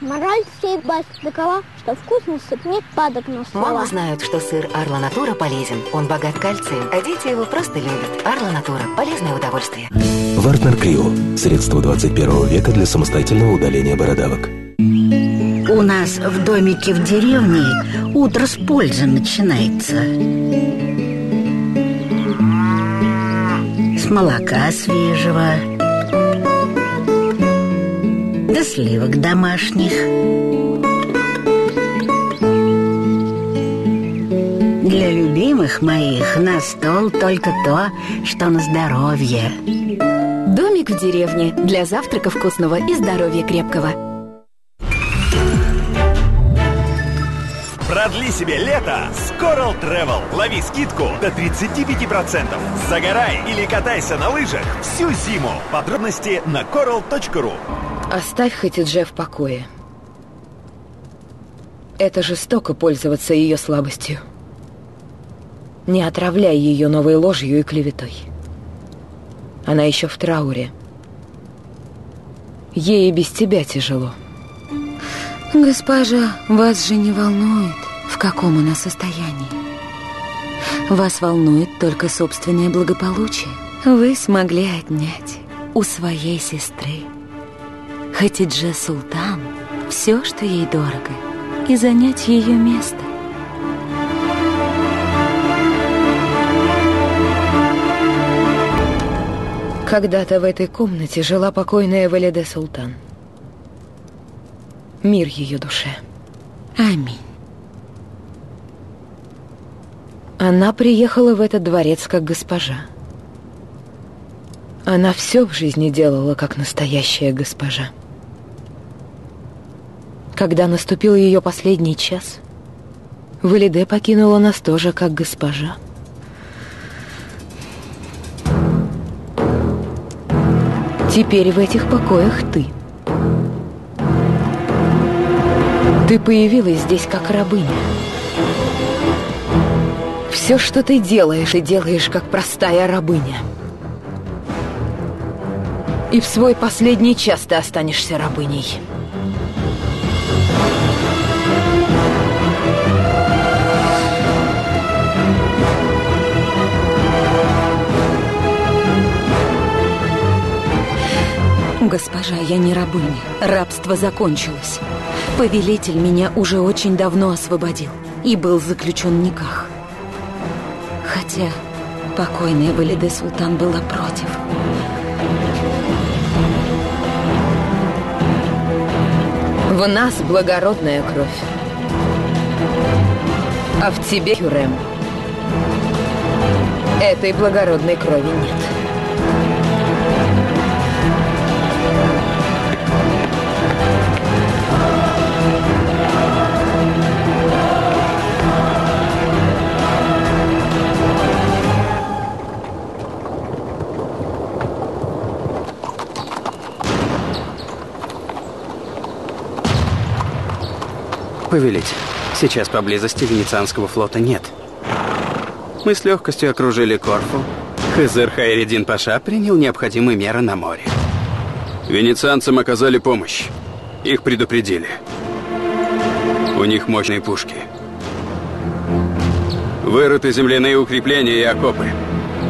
Мораль всей басни такова, что вкусно сыпнет падок на слова. Мало знают, что сыр Арла Натура полезен. Он богат кальцием, а дети его просто любят. Арла Натура – полезное удовольствие. Вартнер Крио. Средство 21 века для самостоятельного удаления бородавок. У нас в домике в деревне утро с пользы начинается. С молока свежего, до сливок домашних. Для любимых моих на стол только то, что на здоровье. Домик в деревне для завтрака вкусного и здоровья крепкого. Продли себе лето с Coral Travel. Лови скидку до 35%. Загорай или катайся на лыжах всю зиму. Подробности на coral.ru Оставь Хатидже в покое. Это жестоко пользоваться ее слабостью. Не отравляй ее новой ложью и клеветой. Она еще в трауре. Ей и без тебя тяжело. Госпожа, вас же не волнует, в каком она состоянии. Вас волнует только собственное благополучие. Вы смогли отнять у своей сестры Хатидже Султан все, что ей дорого, и занять ее место. Когда-то в этой комнате жила покойная Валиде Султан. Мир ее душе. Аминь. Она приехала в этот дворец как госпожа. Она все в жизни делала как настоящая госпожа. Когда наступил ее последний час, Валиде покинула нас тоже как госпожа. Теперь в этих покоях ты. Ты появилась здесь как рабыня. Все, что ты делаешь, и делаешь как простая рабыня. И в свой последний час ты останешься рабыней. Госпожа, я не рабыня. Рабство закончилось. Повелитель меня уже очень давно освободил и был заключен в никах. Хотя покойная Валиде Султан была против. В нас благородная кровь. А в тебе, Хюрем, этой благородной крови нет. Повелитель, сейчас поблизости Венецианского флота нет. Мы с легкостью окружили Корфу. Хызыр Хайредин Паша принял необходимые меры на море. Венецианцам оказали помощь. Их предупредили. У них мощные пушки. Вырыты земляные укрепления и окопы.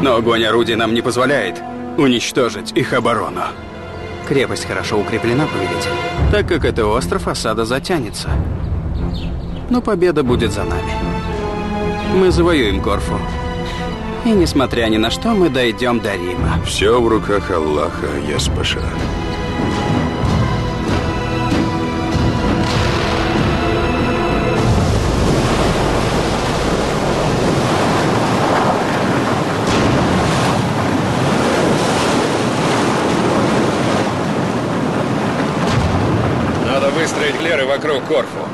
Но огонь орудий нам не позволяет уничтожить их оборону. Крепость хорошо укреплена, повелитель. Так как это остров, осада затянется. Но победа будет за нами. Мы завоюем Корфу. И несмотря ни на что, мы дойдем до Рима. Все в руках Аллаха, Яспаша. Надо выстроить галеры вокруг Корфу,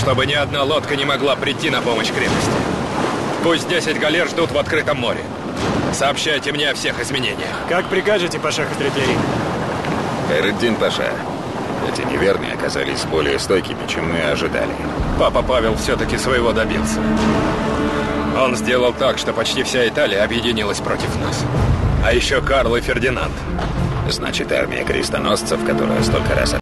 чтобы ни одна лодка не могла прийти на помощь крепости. Пусть 10 галер ждут в открытом море. Сообщайте мне о всех изменениях. Как прикажете, Паша Хатретлери? Эрддин Паша, эти неверные оказались более стойкими, чем мы ожидали. Папа Павел все-таки своего добился. Он сделал так, что почти вся Италия объединилась против нас. А еще Карл и Фердинанд. Значит, армия крестоносцев, которая столько раз